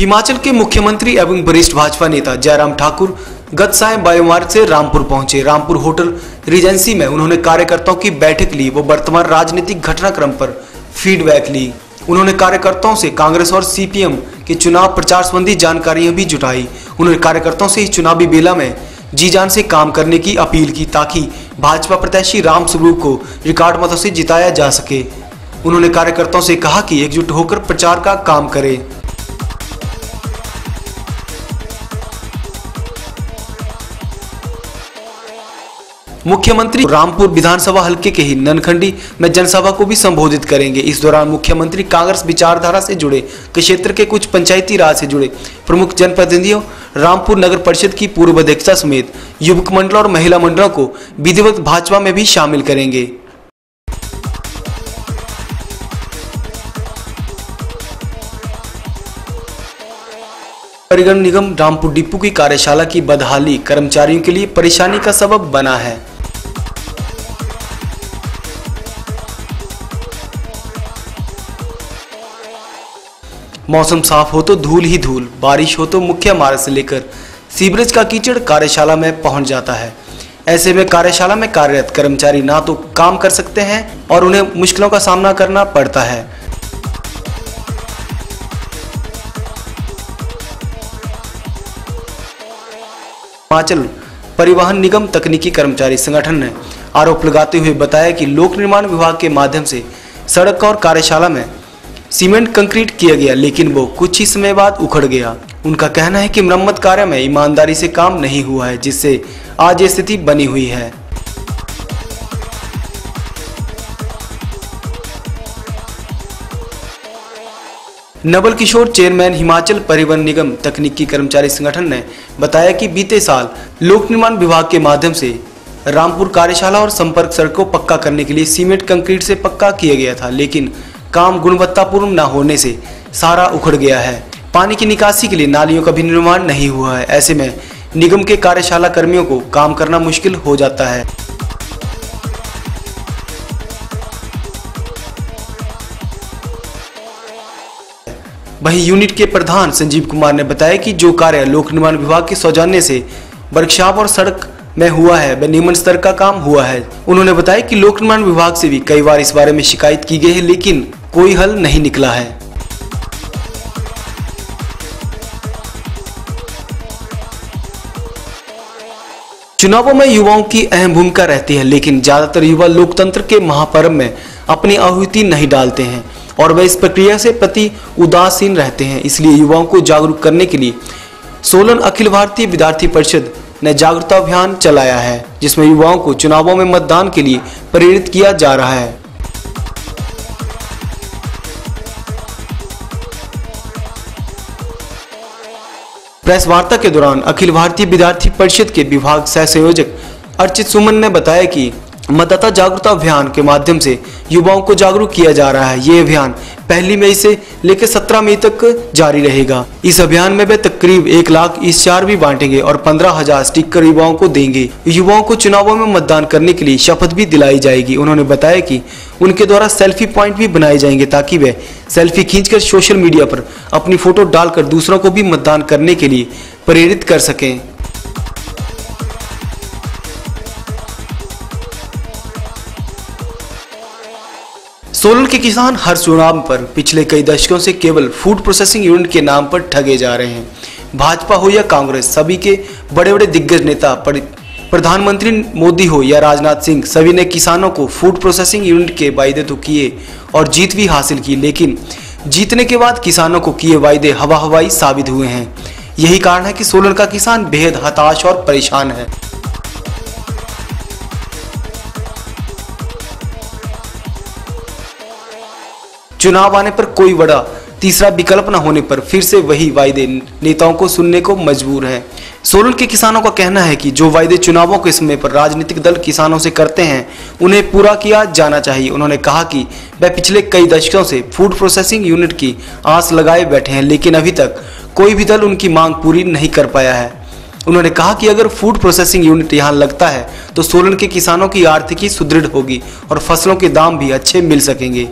हिमाचल के मुख्यमंत्री एवं वरिष्ठ भाजपा नेता जयराम ठाकुर गत साय बायोमार्ग से रामपुर पहुँचे। रामपुर होटल रिजेंसी में उन्होंने कार्यकर्ताओं की बैठक ली वो वर्तमान राजनीतिक घटनाक्रम पर फीडबैक ली। उन्होंने कार्यकर्ताओं से कांग्रेस और सीपीएम के चुनाव प्रचार संबंधी जानकारियाँ भी जुटाई। उन्होंने कार्यकर्ताओं से चुनावी बेला में जी जान से काम करने की अपील की ताकि भाजपा प्रत्याशी राम स्वरूप को रिकॉर्ड मतों से जिताया जा सके। उन्होंने कार्यकर्ताओं से कहा कि एकजुट होकर प्रचार का काम करें। मुख्यमंत्री रामपुर विधानसभा हल्के के ही ननखंडी में जनसभा को भी संबोधित करेंगे। इस दौरान मुख्यमंत्री कांग्रेस विचारधारा से जुड़े, क्षेत्र के कुछ पंचायती राज से जुड़े प्रमुख जनप्रतिनिधियों, रामपुर नगर परिषद की पूर्व अध्यक्षता समेत युवक मंडल और महिला मंडलों को विधिवत भाजपा में भी शामिल करेंगे। परिगण निगम रामपुर डिपो की कार्यशाला की बदहाली कर्मचारियों के लिए परेशानी का सबब बना है। मौसम साफ़ हो तो धूल ही धूल, बारिश हो तो मुख्य मार्ग से लेकर सीवरेज का कीचड़ कार्यशाला में पहुँच जाता है। ऐसे में कार्यशाला में कार्यरत कर्मचारी ना तो काम कर सकते हैं और उन्हें मुश्किलों का सामना करना पड़ता है। हिमाचल परिवहन निगम तकनीकी कर्मचारी संगठन ने आरोप लगाते हुए बताया कि लोक निर्माण विभाग के माध्यम से सड़क और कार्यशाला में सीमेंट कंक्रीट किया गया, लेकिन वो कुछ ही समय बाद उखड़ गया। उनका कहना है कि मरम्मत कार्य में ईमानदारी से काम नहीं हुआ है, जिससे आज ये स्थिति बनी हुई है। नवल किशोर, चेयरमैन, हिमाचल परिवहन निगम, तकनीकी कर्मचारी संगठन ने बताया कि बीते साल लोक निर्माण विभाग के माध्यम से रामपुर कार्यशाला और संपर्क सड़क को पक्का करने के लिए सीमेंट कंक्रीट से पक्का किया गया था, लेकिन काम गुणवत्तापूर्ण न होने से सारा उखड़ गया है। पानी की निकासी के लिए नालियों का भी निर्माण नहीं हुआ है। ऐसे में निगम के कार्यशाला कर्मियों को काम करना मुश्किल हो जाता है। वहीं यूनिट के प्रधान संजीव कुमार ने बताया कि जो कार्य लोक निर्माण विभाग के सौजन्य से वर्कशॉप और सड़क में हुआ है, वह निम्न स्तर का काम हुआ है। उन्होंने बताया कि लोक निर्माण विभाग से भी कई बार इस बारे में शिकायत की गई है, लेकिन कोई हल नहीं निकला है। चुनावों में युवाओं की अहम भूमिका रहती है, लेकिन ज़्यादातर युवा लोकतंत्र के महापर्व में अपनी आहुति नहीं डालते हैं और वे इस प्रक्रिया से प्रति उदासीन रहते हैं। इसलिए युवाओं को जागरूक करने के लिए सोलन अखिल भारतीय विद्यार्थी परिषद ने जागरूकता अभियान चलाया है, जिसमें युवाओं को चुनावों में मतदान के लिए प्रेरित किया जा रहा है। प्रेस वार्ता के दौरान अखिल भारतीय विद्यार्थी परिषद के विभाग सह संयोजक अर्चित सुमन ने बताया कि मतदाता जागरूकता अभियान के माध्यम से युवाओं को जागरूक किया जा रहा है। ये अभियान पहली मई से लेकर सत्रह मई तक जारी रहेगा। इस अभियान में वे तकरीब एक लाख इस चार भी बांटेंगे और पंद्रह हज़ार स्टिकर युवाओं को देंगे। युवाओं को चुनावों में मतदान करने के लिए शपथ भी दिलाई जाएगी। उन्होंने बताया कि उनके द्वारा सेल्फी पॉइंट भी बनाए जाएँगे ताकि वे सेल्फी खींचकर सोशल मीडिया पर अपनी फ़ोटो डालकर दूसरों को भी मतदान करने के लिए प्रेरित कर सकें। सोलन के किसान हर चुनाव पर पिछले कई दशकों से केवल फ़ूड प्रोसेसिंग यूनिट के नाम पर ठगे जा रहे हैं। भाजपा हो या कांग्रेस, सभी के बड़े बड़े दिग्गज नेता प्रधानमंत्री मोदी हो या राजनाथ सिंह, सभी ने किसानों को फ़ूड प्रोसेसिंग यूनिट के वायदे तो किए और जीत भी हासिल की, लेकिन जीतने के बाद किसानों को किए वायदे हवा हवाई साबित हुए हैं। यही कारण है कि सोलन का किसान बेहद हताश और परेशान है। चुनाव आने पर कोई बड़ा तीसरा विकल्प न होने पर फिर से वही वायदे नेताओं को सुनने को मजबूर है। सोलन के किसानों का कहना है कि जो वायदे चुनावों के समय पर राजनीतिक दल किसानों से करते हैं, उन्हें पूरा किया जाना चाहिए। उन्होंने कहा कि वह पिछले कई दशकों से फ़ूड प्रोसेसिंग यूनिट की आस लगाए बैठे हैं, लेकिन अभी तक कोई भी दल उनकी मांग पूरी नहीं कर पाया है। उन्होंने कहा कि अगर फ़ूड प्रोसेसिंग यूनिट यहाँ लगता है तो सोलन के किसानों की आर्थिकी सुदृढ़ होगी और फ़सलों के दाम भी अच्छे मिल सकेंगे।